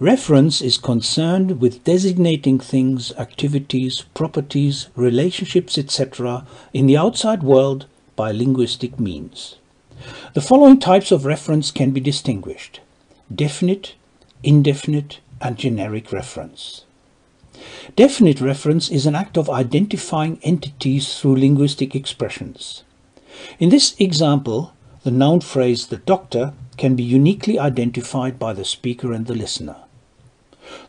Reference is concerned with designating things, activities, properties, relationships, etc. in the outside world by linguistic means. The following types of reference can be distinguished. Definite, indefinite, and generic reference. Definite reference is an act of identifying entities through linguistic expressions. In this example, the noun phrase the doctor can be uniquely identified by the speaker and the listener.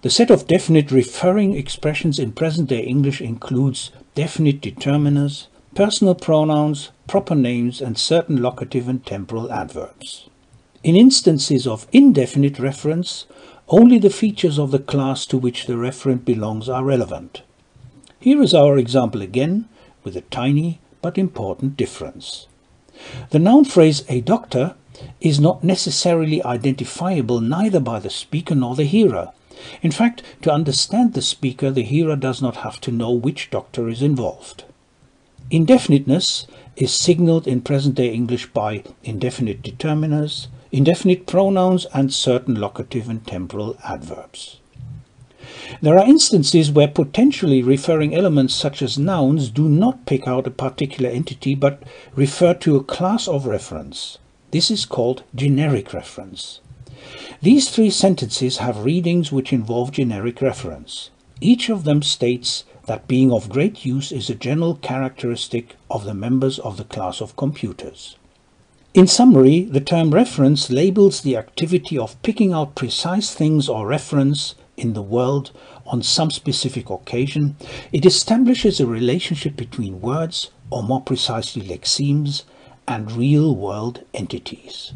The set of definite referring expressions in present-day English includes definite determiners, personal pronouns, proper names and certain locative and temporal adverbs. In instances of indefinite reference, only the features of the class to which the referent belongs are relevant. Here is our example again, with a tiny but important difference. The noun phrase a doctor is not necessarily identifiable neither by the speaker nor the hearer. In fact, to understand the speaker, the hearer does not have to know which doctor is involved. Indefiniteness is signaled in present-day English by indefinite determiners, indefinite pronouns and certain locative and temporal adverbs. There are instances where potentially referring elements such as nouns do not pick out a particular entity but refer to a class of reference. This is called generic referents. These three sentences have readings which involve generic reference. Each of them states that being of great use is a general characteristic of the members of the class of computers. In summary, the term reference labels the activity of picking out precise things or referents in the world on some specific occasion. It establishes a relationship between words, or more precisely lexemes, and real-world entities.